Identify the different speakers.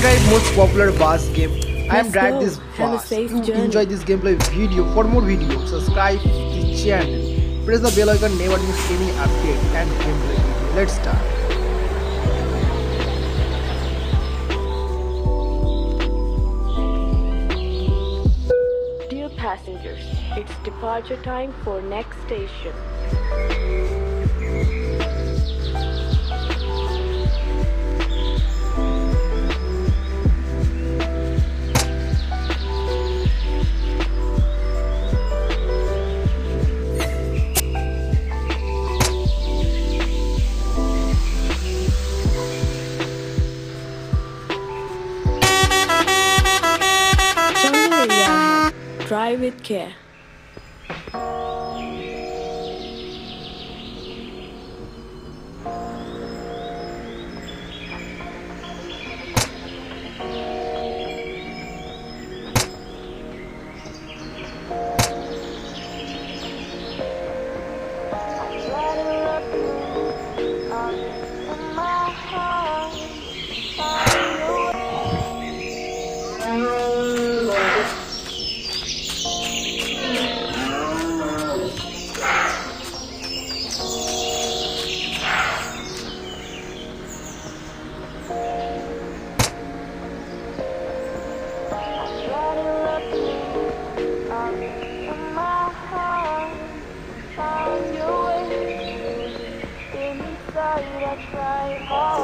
Speaker 1: drive most popular bus game. I am
Speaker 2: Let's
Speaker 1: drive
Speaker 2: go.
Speaker 1: this
Speaker 2: Have a
Speaker 1: bus.
Speaker 2: safe
Speaker 1: To
Speaker 2: journey.
Speaker 1: enjoy this gameplay video, for more videos, subscribe the channel. Press the bell icon, never miss any update and gameplay video. Let's start.
Speaker 2: Dear passengers, it's departure time for next station. Drive with care. try hard.